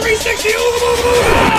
360.